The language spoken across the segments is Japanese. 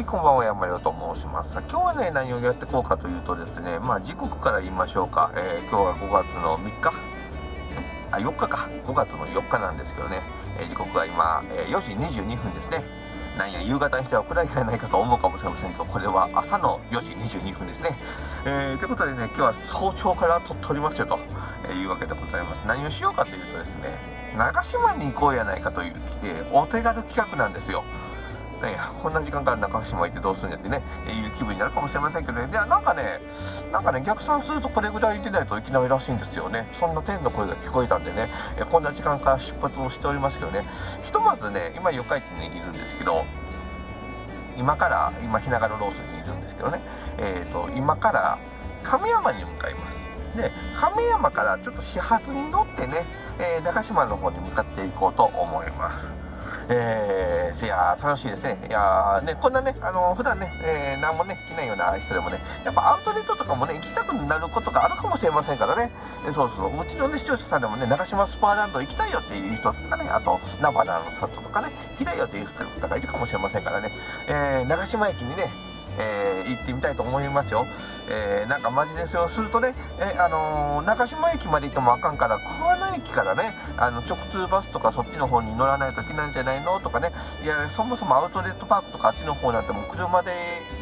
はい、こんばんは、山よと申します。今日はね、何をやっていこうかというとですね、まあ、時刻から言いましょうか。えー今日は5月の3日、あ、4日か。5月の4日なんですけどね、えー時刻は今、え4時22分ですね。なんや、夕方にしては暗いじゃないかと思うかもしれませんけど、これは朝の4時22分ですね。えーということでね、今日は早朝から撮っておりますよとえいうわけでございます。何をしようかというとですね、長島に行こうやないかという、えお手軽企画なんですよ。ね、こんな時間から中島行ってどうするんやってね、いう気分になるかもしれませんけどね、いや、なんかね、なんかね、逆算するとこれぐらい出ないといけないらしいんですよね。そんな天の声が聞こえたんでね、えこんな時間から出発をしておりますけどね、ひとまずね、今四日市にいるんですけど、今から、今、日永ロースにいるんですけどね、えーと、今から亀山に向かいます。で、亀山からちょっと始発に乗ってね、えー中島の方に向かっていこうと思います。えー、いやー楽しいですね。いやね、こんなね、あのー普段ね、えー、何もね、着ないような人でもね、やっぱアウトレットとかもね、行きたくなることがあるかもしれませんからね。えーそうそう、うちのね、視聴者さんでもね、長島スパーランド行きたいよっていう人とかね、あと、ナバナの里とかね、行きたいよっていう方がいるかもしれませんからね、えー、長島駅にね、えー行ってみたいと思いますよ。えーなんかマジレスをするとね、えあの中島駅まで行ってもあかんから、桑名駅からね、あの直通バスとかそっちの方に乗らないといけないんじゃないのとかね、いや、そもそもアウトレットパークとかあっちの方なんてもう車で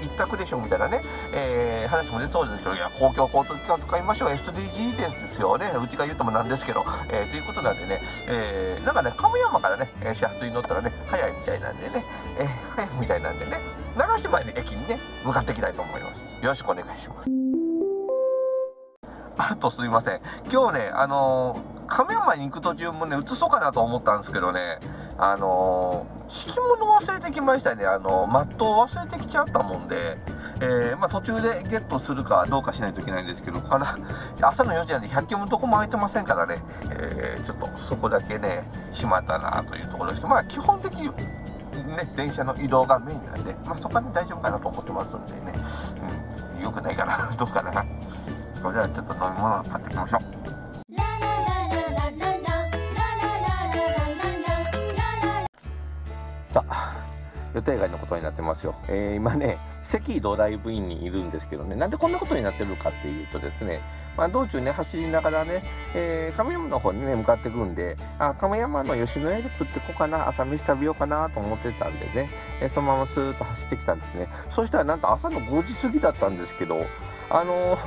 一択でしょみたいなね、えー話も出そうですけど、いや、公共交通機関使いましょう、SDGs ですよね、うちが言うともなんですけど、えーということなんでね、えなんかね、亀山からね、え始発に乗ったらね、早いみたいなんでね、えーみたいなんでね、長島駅にね、向かっていきたいと思います。よろしくお願いします。あとすいません。今日ね、あのー亀山に行く途中もね、移そうかなと思ったんですけどね、あのー敷物忘れてきましたね。あのーマットを忘れてきちゃったもんで、えーまあ、途中でゲットするかどうかしないといけないんですけど、あら朝の4時なんで100均もどこも空いてませんからね、えーちょっとそこだけね、しまったなというところですけど、まあ基本的にね、電車の移動がメインなんで、まあ、そこは、大丈夫かなと思ってますんでね、うん、よくないかな、どうかな。それではちょっと飲み物買ってきましょう。さあ、予定外のことになってますよ。えー今ね、関ドライブインにいるんですけどね、なんでこんなことになってるかっていうとですね、まあ、道中ね、走りながらね、えー亀山の方にね、向かってくるんで、あ、亀山の吉野家で食ってこうかな、朝飯食べようかなと思ってたんでね、えーそのままスーッと走ってきたんですね。そしたらなんと朝の5時過ぎだったんですけど、あのー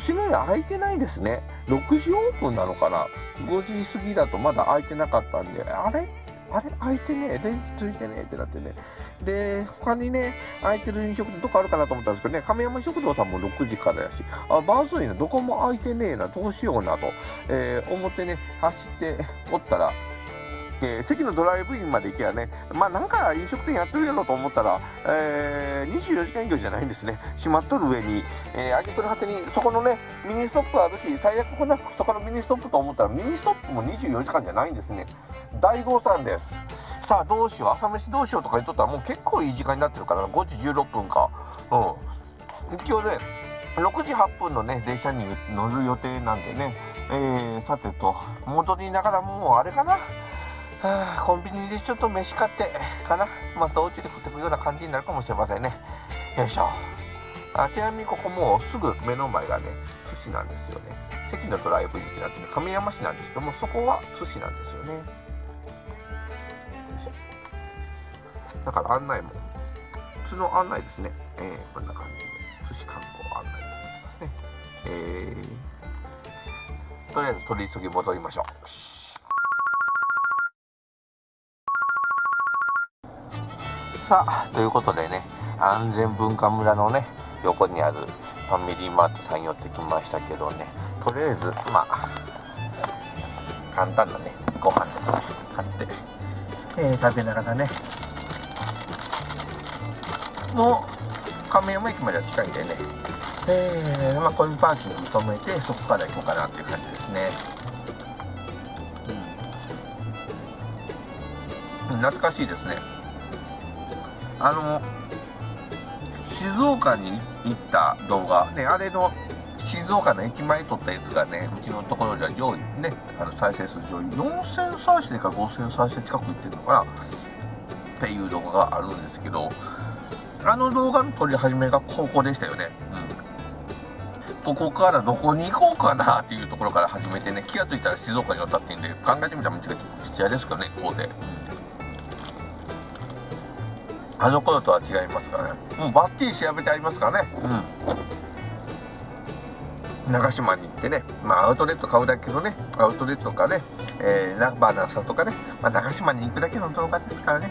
吉野家開いてないですね。6時オープンなのかな ?5 時過ぎだとまだ開いてなかったんで、あれ？あれ？開いてねえ、電気ついてねえってなってね。で、他にね、空いてる飲食店どこあるかなと思ったんですけどね、亀山食堂さんも6時からやし、あ、バーズインどこも空いてねえな、どうしようなと、えー思ってね、走っておったら、えー関のドライブインまで行けばね、まあなんか飲食店やってるやろと思ったら、えー24時間営業じゃないんですね。閉まっとる上に、えー、あげくの果てに、そこのね、ミニストップあるし、最悪こんなそこのミニストップと思ったら、ミニストップも24時間じゃないんですね。大誤算です。さあどうしよう、朝飯どうしようとか言っとったら、もう結構いい時間になってるから、5時16分か。うん。今日ね、6時8分のね、電車に乗る予定なんでね、えー、さてと、戻りながらもうあれかな。はあ、コンビニでちょっと飯買って、かな。またお家で食ってくような感じになるかもしれませんね。よいしょ。あちなみにここもうすぐ目の前がね、寿司なんですよね。関のドライブインってなってね、亀山市なんですけども、そこは寿司なんですよね。よいしょだから案内も、普通の案内ですね。えー、こんな感じで、寿司観光案内になってますね。えー、とりあえず取り急ぎ戻りましょう。さあ、ということでね、安全文化村のね、横にあるファミリーマートさん寄ってきましたけどね、とりあえず、まあ、簡単なね、ご飯で買って、えー食べながらね、もう、亀山駅までは近いんでね、えー、まあ、コインパーキングに止めて、そこから行こうかなっていう感じですね。うん、懐かしいですね。あの、静岡に行った動画、ね、あれの静岡の駅前撮ったやつがね、うちのところでは上位ね、あの再生数上位4000再生か5000再生近くいってるのかな？っていう動画があるんですけど、あの動画の撮り始めが高校でしたよね。うん。ここからどこに行こうかなっていうところから始めてね、気がついたら静岡に渡ってんで、考えてみたらめちゃくちゃですけどね、こうで。うんあの頃とは違いますからね。もうバッテリー調べてありますからね。うん。長島に行ってね、まあアウトレット買うだけどね、アウトレットかね、えー、ナンバーナーさんとかね、まあ長島に行くだけの動画ですからね。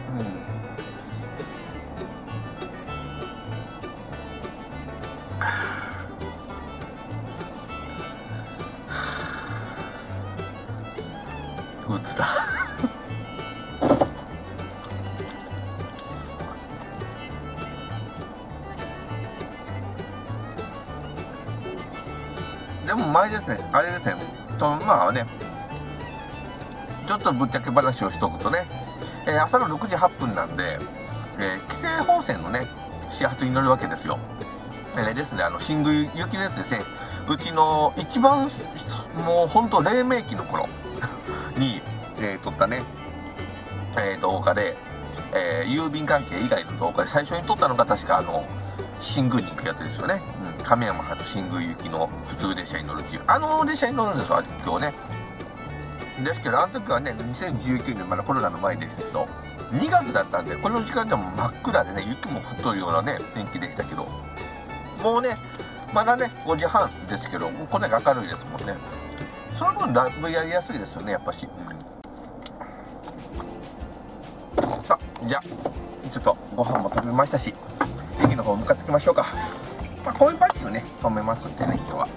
うん。うつだ前ですね、あれですね、とまあね、ちょっとぶっちゃけ話をしとくとね、えー、朝の6時8分なんで、えー、規制本線のね、始発に乗るわけですよ。えー、ですね、あの、新宮行きのやつですね、うちの一番、もう本当黎明期の頃 に、えー、撮ったね、えー、動画で、えー、郵便関係以外の動画で最初に撮ったのが確かあの、新宮に行くやつですよね。うん、亀山発新宮行きの普通列車に乗るっていう。あの列車に乗るんですよ、今日ね。ですけど、あの時はね、2019年、まだコロナの前ですけど、2月だったんで、この時間でも真っ暗でね、雪も降っとるようなね、天気でしたけど、もうね、まだね、5時半ですけど、もうこれが明るいですもんね。その分、だいぶやりやすいですよね、やっぱし。さあ、じゃあ、ちょっとご飯も食べましたし、駅の方向かってきましょうか。まあ、こういうバッグをね、止めますんでね、今日は。